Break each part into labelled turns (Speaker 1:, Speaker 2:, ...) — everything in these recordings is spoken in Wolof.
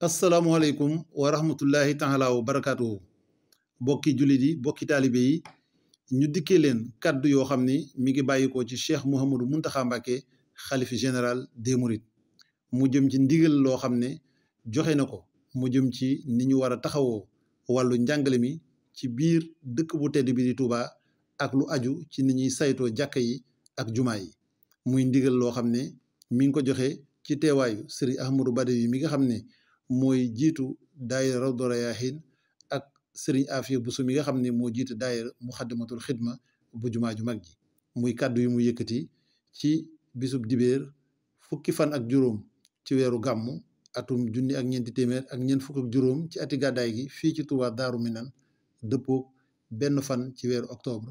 Speaker 1: asalaamualeykum wa rahmatullahi taala wa barakaatuhu bokki jullit yi bokki taalibe yi ñu dikkee leen kàddu yoo xam ni mi ngi bàyyikoo ci cheikh Mouhamadou Mountakha Mbacké xalif général des mourides mu jëm ci ndigal loo xam ne joxe na ko mu jëm ci ni ñu war a taxawoo wàllu njàngale mi ci biir dëkk bu tedd bi di Touba ak lu aju ci ni ñuy saytoo jàkka yi ak jumaa yi muy ndigal loo xam ne mi ngi ko joxe ci teewaayu sëriñ Ahmadou Badawi mi nga xam ne mooy jiitu daayira Rawdu Rayaahiin ak sëriñ Afiya Buso mi nga xam ne moo jiitu daayira Muxaddamatul Xidma bu jumaa ju mag ji muy kàddu yu mu yëkkati ci bisub dibéer fukki fan ak juróom ci weeru gàmmu atum junni ak ñeenti téeméer ak ñeent fukk ak juróom ci ati gàddaay gi fii ci Touba Daaru Minan dëppook benn fan ci weeru octobre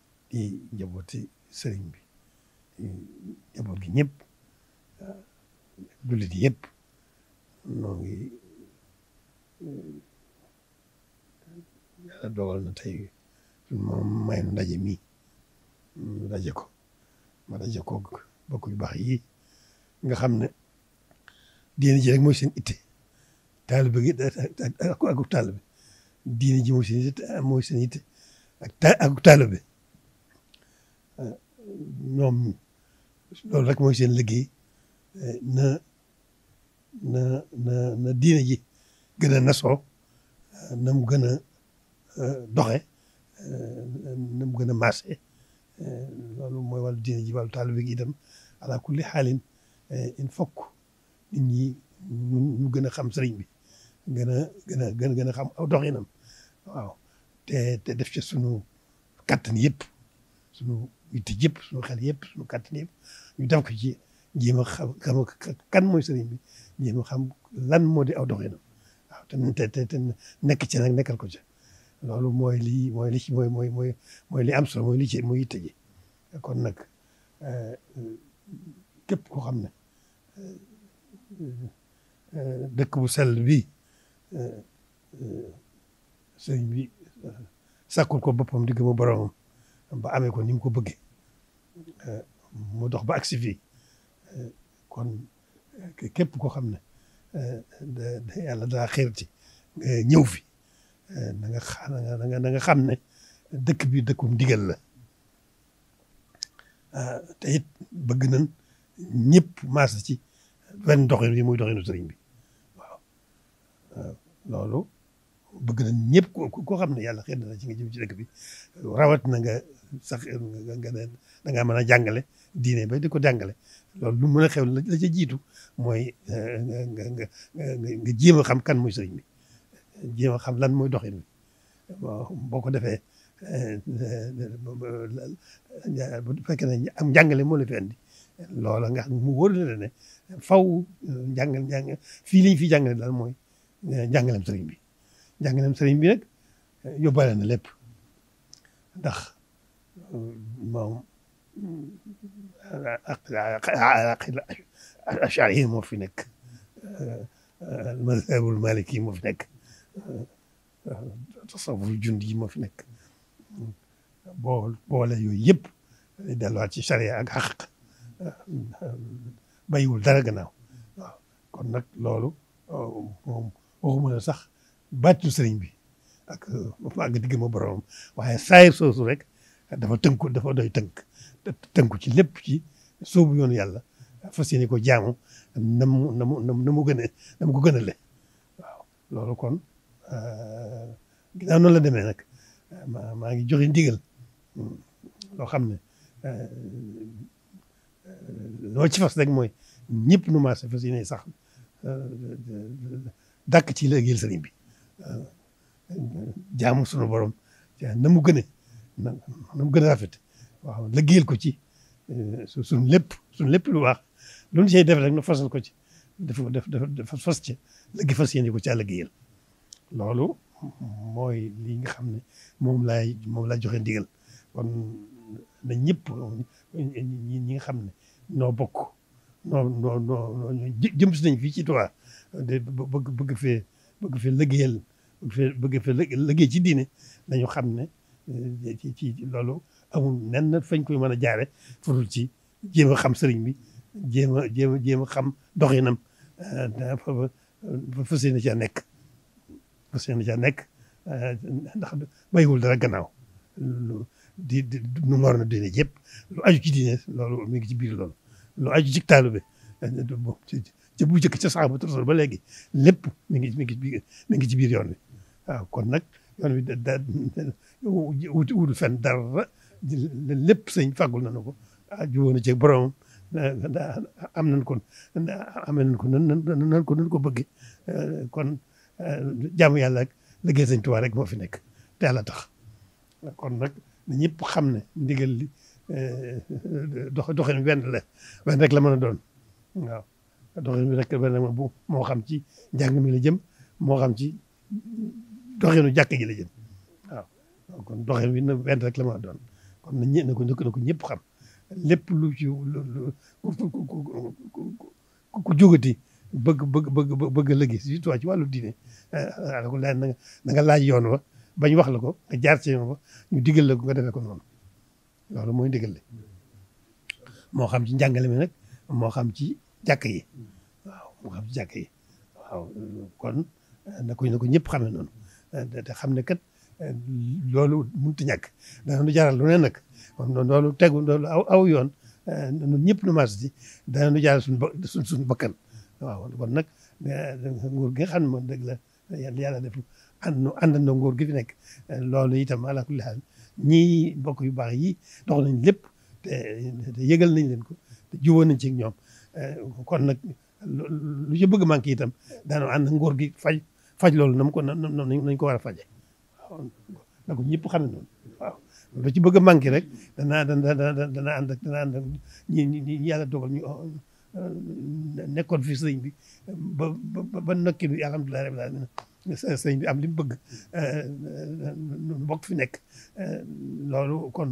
Speaker 2: di njabooti sëriñ bi njaboot gi ñëpp jullit yëpp noo ngi yàlla dogal na tey moom may nu ndaje mi ñu daje ko ma daje ko bokk yu baax yi nga xam ne diine ji rek mooy seen itte taalibe gi ak ak taalibe diine ji mooy seen yitte mooy seen yitte ak ta ak taalibe ñoom loolu rek mooy seen liggéey na na na na diine ji gën a nasoo na mu gën a doxe na mu gën a marché loolu mooy wàllu diine ji wàllu taalibe gi itam ala kulli xaalin il faut nit ñi ñu gën a xam sëriñ bi gën a gën a gën gën a xam aw doxinam waaw te te def ci sunu kattan yëpp sunu yitte yëpp sunu xel yëpp sunu kattan yëpp ñu def ko ci jéem a xam kan mooy sëriñ bi jéem a xam lan moo di aw doxinam waaw te te te nekk ci nag nekkal ko ci loolu mooy lii mooy li ci mooy mooy mooy mooy li am solo mooy li ci mooy yitte ji kon nag eh, képp koo xam ne dëkk bu sell bii sëriñ bi sàkkul ko boppam digg mu boromam ba amee ko ni mu ko bëggee mu dox ba agsi fii kon képp koo xam ne da yàlla daa xeer ci ñëw fi na nga xam ne dëkk bi dëkkum ndigal la ah, te it bëgg nañ ñëpp maas ci benn doxin bi muy doxinu sëriñ bi waaw ah, loolu bëgg nañ ñëpp koo xam ne yàlla xëy na ci nga jëm ci dëkk bi rawat na nga sax nga nga ne da ngaa mën a jàngale diine ba di ko jàngale loolu lu mën a xew la ca jiitu mooy eh, nga nga nga nga jéem a xam kan mooy sëriñ bi jéem a xam lan mooy doxin bi waaw boo ko defee eh, eh, bu fekkee ne am njàngale moo la fi andi loola nga xam mu wóor la ne faw eh, njàngal njàng fii liñ fi jàngale daal mooy njàngalem sëriñ bi njàngalem sëriñ bi nag yóbbaale na lépp ndax moom ashari yi moo fi nekk mazhabul maliki moo fi nekk tasawuf jund yi moo fi nekk boo boole yooyu yëpp delluwaat ci charia ak xaq bàyyiwul dara gannaaw waaw kon nag loolu moom waxuma la sax bàttu sëriñ bi ak ak digg ma boromam waaye saayir soosu rek dafa tënku dafa doy tënk tënku ci lépp ci soobu yoonu yàlla fas yéene ko jaamu na mu na mu na mu gën a na mu ko gën a le loolu kon euh, ginnaaw noonu la demee nag ma maa ngi joxe ndigal hmm, loo xam ne euh, loo ci fas rek mooy ñëpp nu maase fas yéene sax dàkk ci liggéeyal sëriñ bi jaamu sunu borom na mu gën a na mu gën a rafet waaw liggéeyal ko ci su suñ lépp suñ lépp lu baax lu ñu cay def rek nu fasal ko ci dafa def dafa fas ci liggéey fas yéene ko ci liggéeyal loolu mooy li nga xam ne moom laay moom laay joxe ndigal kon na ñëpp ñi nga xam ne noo bokk noo noo noo jëm si nañ fii ci Tuubaa de bëgg bëgg fee bëgg fee liggéeyal bëgg fee bëgg fee liggéey ci diine nañu xam ne eh, ci ci loolu amul nen fañ koy mën a jaare fudul ci jéem a xam sëriñ bi jéem a jéem a jéem a xam doxinam euh, fa fas yéene caa nekk fas yéene caa nekk euh, ndax bàyyiwul dara gannaaw lu di di nu mu waroon a diine yëpp lu aju ci diine loolu mi ngi ci biir loolu lu aju ci taalu bi euh, ci bu njëkk ca saxaabatu rasul ba léegi lépp mi ngi mi ngi mi ngi ci biir yoon wi waaw kon nag yoon wi da da wuti wutu fenn dara lépp sëñ fàggul nañu ko ah jubóo na ci borom am nañ ko am nañ ko nan nan ko nan ko bëgge eh, kon eh, jaamu yàlla ak liggéey sëñ Tuubaa rek moo fi nekk te yàlla tax kon nag na ñëpp xam ne ndigal li eh, dox doxin bi benn la benn rek la mën a doon waaw doxin bi rek benn bu moo xam ci njàng mi la jëm moo xam ci doxinu jàkk ji la jëm waaw kon doxin bi na benn rek la mën a doon kon na ñë na ko na ko ñëpp xam lépp lu ci lu ku jógati bëgg bëgg bëgg bëgg a liggéey si tubaab ci wàllu diine eh, ala ko laaj na nga laaj yoon wa bañ wax la ko nga jaar ci yoon wa ñu digal la ko nga defee ko noonu loolu mooy digal li moo xam ci njàngale mi nag moo xam ci jàkk yi waaw moo xam ci jàkk yi waaw kon eh, na ko na ko ñëpp xamee noonu eh, te xam ne kat loolu mënut a ñàkk dana nu jaral lu ne nag loolu tegu loolu aw aw yoon eh, ñun ñëpp nu maas ci dana nu jaral suñu suñ suñu bakkan waaw kon nag eh, nguur gi nga xam ne moom dëgg la yàlla yàlla def ànd nu àndandoo nguur gi fi nekk eh, loolu itam ala kulli haal ñii bokk yu baax yi dox nañ lépp te yëgal nañ leen ko te jubóo nañ ci ñoom kon nag lu ci bëgg manqué itam daanoo ànd ngóor gi faj faj loolu na mu ko na nañ ko war a faje waaw na ko ñëpp xam ne noonu waaw lu ci bëgg a manqué rek danaa dana dana ànd ak dana ànd ak ñi ñi yàlla dogal ñu euh, nekkoon fi sëñ bi ba ba ba nokki bi alhamdulilah rabbil alamin sëñ bi am li mu bëgg euh, bokk fi nekk euh, loolu kon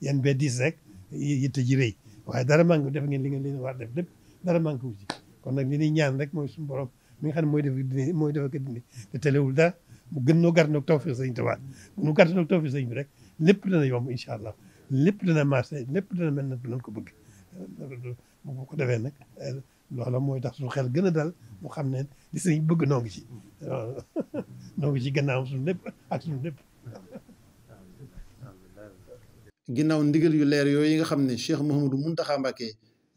Speaker 2: yan bee diis rek yitte ji rëy waaye dara manqué def ngeen li ngeen leen war def lépp dara manqué wu ci kon nag li ñuy ñaan rek mooy suñu borom mi nga xam ne mooy def dindi mooy def ak dindi te telewul dara mu gën noo gàtt nag tawfiq sëñ Tuubaa bu nu gàtt nag tawfiq sëñ bi rek lépp dana yomb incha allah lépp dana marché lépp dana mel na dinañ ko bëgg bu ko defee nag loola mooy tax suñu xel gën a dal mu xam ne li sëriñ bëgg noo ngi ci noo ngi ci gannaawam suñu lépp ak suñu lépp
Speaker 1: ginnaaw ndigal yu leer yooyu yi nga xam ne Cheikh Mouhamadou Mountakha Mbacké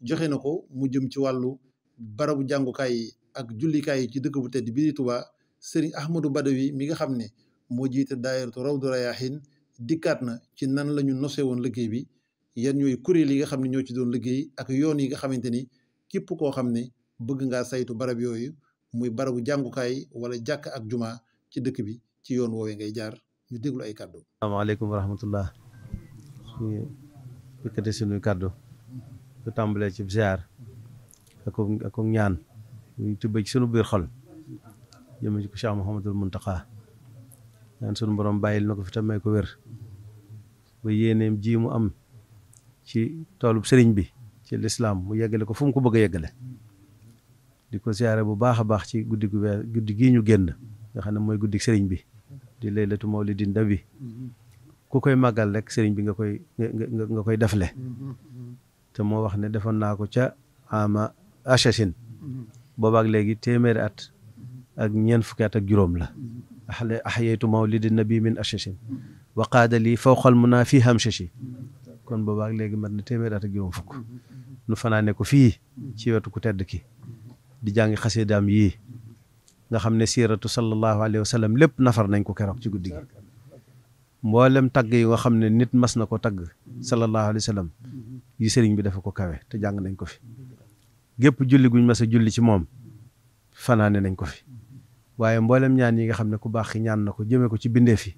Speaker 1: joxe na ko mu jëm ci wàllu barabu jàngukaay yi ak jullikaay yi ci dëkk bu tedd bii di Touba sëriñ Ahmadou Badawi mi nga xam ne moo jiite daayiratu Rawdu Rayaahin dikkaat na ci nan la ñu nose woon liggéey bi yan ñooy kuréel yi nga xam ne ñoo ci doon liggéey ak yoon yi nga xamante ni képp koo xam ne bëgg ngaa saytu barab yooyu muy barabu jàngukaay wala jàkk ak juma ci dëkk bi ci yoon woowee ngay jaar ñu déglu ay kàddu.
Speaker 3: asalaamaaleykum wa rahmatullah ñu yëkkati suñuy kàddu ñu tàmbalee ci ziar ak ak ñaan ñu tibbee ci sunu biir xol jëme ci ko Cheikh Mouhamadul Muntaqa ñaan sunu borom bàyyil na ko fi tamay ko wér. ba yéeneem ji mu am ci toolub sëriñ bi ci lislaam mu yeggale ko fu mu ko bëgg a yeggale di ko siyaare bu baax a baax ci guddi gu weer guddi gii ñu génn nga xam ne mooy guddi sëriñ bi di laylatu mawlidi nabi ku koy màggal rek sëriñ bi nga koy nga koy defle te moo wax ne defoon naa ko ca ama achasin boobaak léegi téeméeri at ak ñeent fukki at ak juróom la axle axyeytu mawlidi nabi min achasin wa qaada lii fawqal mu naa fii hamchachi kon boobaak léegi mat na téeméeri at ak juróom fukk nu fanaane ko fii ci wetu ku tedd ki di jàngi xasidaam yii nga xam ne siiratu sallallahu alayhi wa sallam lépp nafar nañ ko keroog ci guddi gi mboolem tagg yi nga xam ne nit mas na ko tagg sallallahu alayhi wa sallam yi sëriñ bi dafa ko kawe te jàng nañ ko fi gépp julli guñ mas a julli ci moom fanaane nañ ko fi waaye mboolem ñaan yi nga xam ne ku baax ki ñaan na ko jëmee ko ci bindee fi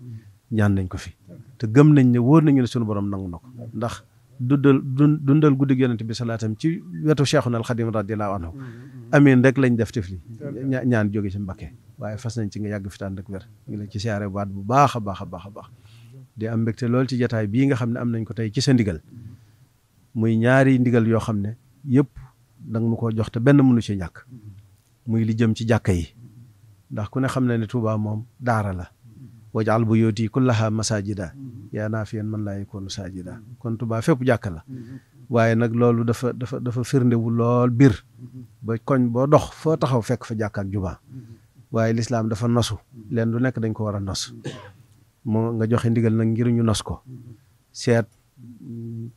Speaker 3: ñaan nañ ko fi te gëm nañ ne wóor nañu ne sunu borom nangu na ko ndax dundal dundal guddi yonent bi salaatam ci wetu Cheikhuna al Xadim radiyallahu anhu mm-hmm. amiin rek lañ def tifli ñaan jóge ci Mbakke waaye fas nañ ci nga yàgg fitaan rek wér ngi la ci siyaare baat bu baax a baax a baax a baax di am mbégte lool ci jataay bii nga xam ne am nañ ko tey ci sa ndigal muy ñaari ndigal yoo xam ne yëpp danga nu ko jox te benn mënu ci ñàkk muy li jëm ci jàkka yi ndax ku ne xam na ne Tuubaa moom daara la wajaal bu yooti kullaha masajida yaa naa fiyen man laa yakoonu sajida kon Tuubaa fépp jàkka la waaye nag loolu dafa dafa dafa firndewu lool biir ba koñ boo dox foo taxaw fekk fa jàkka ak jumaa waaye lislaam dafa nosu leen lu nekk dañ ko war a nos moo nga joxe ndigal nag ngir ñu nos ko seet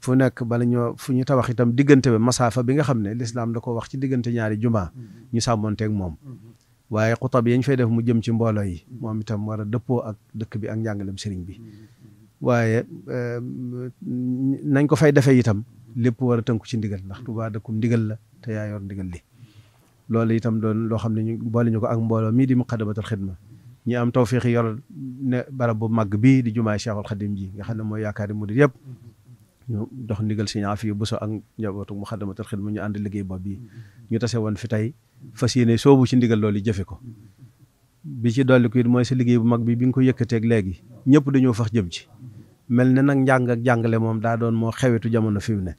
Speaker 3: fu nekk bala ñoo fu ñu tabax itam diggante bi masaafa bi nga xam ne lislaam da ko wax ci diggante ñaari jumaa ñu sàmmonteeg moom waaye xutab yañ fay def mu jëm ci mbooloo yi moom itam war a dëppoo ak dëkk bi ak njàngalem sëriñ bi waaye eh, nañ ko fay defee itam lépp war a tënku ci ndigal ndax Tuubaa dëkkum ndigal la te yaa yor ndigal li loolu itam doon loo xam ne ñu boole ñu ko ak mbooloo mii di muqaddamatul xidma ñi am tawféex yor ne barab bu màgg bii di jumaay Cheikhul Khadim ji nga xam ne mooy yaakaari murid yëpp ñu dox ndigal si ñaafi bu so ak njabootu muqaddamatul xidma ñu ànd liggéey bopp bi ñu tase woon fi tey fas yéene soobu ci ndigal loolu jëfe ko bi ci dolli ko it mooy sa liggéey bu mag bi bi nga ko yëkkateeg léegi ñëpp dañoo fax jëm ci mel ne nag njàng ak jàngale moom daa doon moo xewetu jamono fi mu ne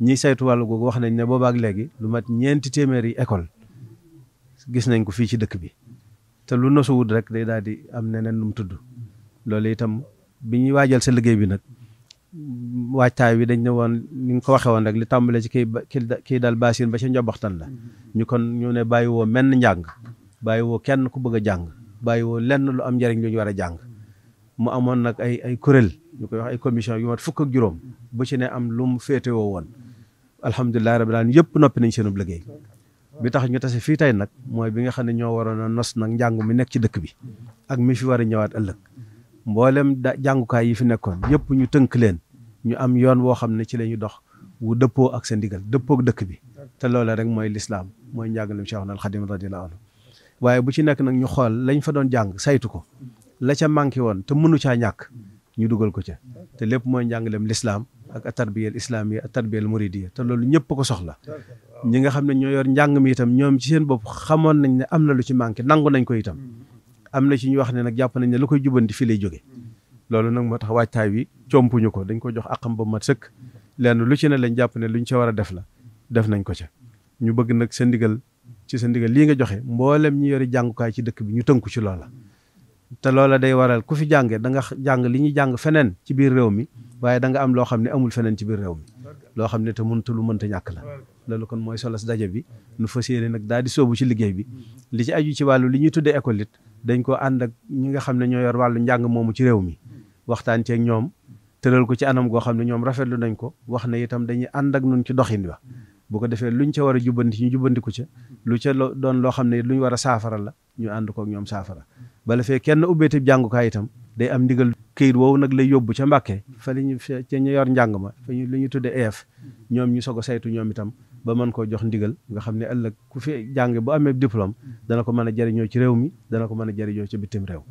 Speaker 3: ñi saytu wàllu googu wax nañ ne boobaak léegi lu mat ñeenti téeméeri école gis nañ ko fii ci dëkk bi te lu nosuwut rek day daal di am neneen lu mu tudd loolu itam bi ñuy waajal sa liggéey bi nag waajtaay bi dañ ne woon ni nga ko waxee woon rek li tàmbalee ci kii kii dal baasin ba ca njobaxtan la ñu kon ñu ne bàyyi woo menn njàng bàyyi woo kenn ku bëgg a jàng bàyyi woo lenn lu am njariñ lu ñu war a jàng mu amoon nag ay ay kuréel ñu koy wax ay commission yu mat fukk ak juróom bu ci ne am lu mu féetewoo woon alhamdulilah rabbil alamin yëpp noppi nañ seenub liggéey bi tax ñu tase fii tey nag mooy bi nga xam ne ñoo waroon a nos nag njàng mi nekk ci dëkk bi ak mi fi war a ñëwaat ëllëg mboolem da jàngukaay yi fi nekkoon yëpp ñu tënk leen ñu am yoon woo xam ne ci la ñu dox wu dëppoo ak sa ndigal dëppoo ak dëkk bi te loola rek mooy lislaam mooy njàngalem Cheikhul Khadim radiyallahu anhu waaye bu ci nekk nag ñu xool lañ fa doon jàng saytu ko la ca manqué woon te mënu caa ñàkk ñu dugal ko ca te lépp mooy njàngaleem lislaam ak atarbiyal islaamiya atarbiyal muridiya te loolu ñëpp ko soxla ñi nga xam ne ñoo yor njàng mi itam ñoom ci seen bopp xamoon nañ ne am na lu ci manqué nangu nañ ko itam am na ci ñu wax ne nag jàpp nañ ne lu koy jubanti fii lay jóge loolu nag moo tax waajtaay wi compuñu ko dañ ko jox akam ba mat sëkk lenn lu ci ne lañ jàpp ne luñ ca war a def la def nañ ko ca ñu bëgg nag sa ndigal ci sa ndigal lii nga joxe mboolem ñi yori jàngukaay ci dëkk bi ñu tënku ci loola te loola day waral ku fi jànge da nga jàng li ñuy jàng feneen ci biir réew mi waaye da nga am loo xam ne amul feneen ci biir réew mi loo xam ne te mënta lu mënta ñàkk la loolu kon mooy solos daje bi nu fas yéene nag daal di soobu ci liggéey bi li ci aju ci wàllu li ñuy tuddee école it dañ ko ànd ak ñi nga xam ne ñoo yor wàllu njàng moomu ci réew mi waxtaan ceeg ñoom tëral ko ci anam goo xam ne ñoom rafetlu nañ ko wax ne itam dañuy ànd ak nun ci doxin wa bu ko defee luñ ca war a jubbanti ñu jubbanti ko ca lu ca doon loo xam ne luñ war a saafara la ñu ànd kook ñoom saafara bala fee kenn ubbeetib jàngukaay itam day am ndigal këyit woowu nag lay yóbbu ca Mbàkke fa li ñu ca ñu yor njàng ma fa ñu li ñu tudde EF ñoom ñu soog a saytu ñoom itam ba mën koo jox ndigal nga xam ne ëllëg ku fi jàng bu amee diplôme dana ko mën a jëriñoo ci réew mi dana ko mën a jëriñoo ci bitim réew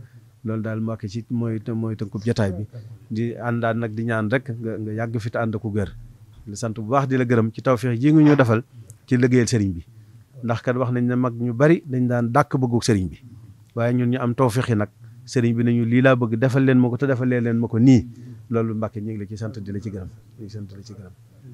Speaker 3: loolu daal moo ko ci mooy mooy tënkub jotaay bi di àndaan nag di ñaan rek nga yàgg fi te ànd ko gër di sant bu baax di la gërëm ci tawféex ji nga ñu defal ci liggéeyal sëriñ bi ndax kat wax nañ ne mag ñu bari dañ daan dàkk bëggu sëriñ bi waaye ñun ñu am tawféex yi nag sëriñ bi nañu lii laa bëgg defal leen ma ko te defal leen ma ko nii loolu Mbàkke ñu ngi la ci sant di la ci gërëm ñu ngi sant di la ci gërëm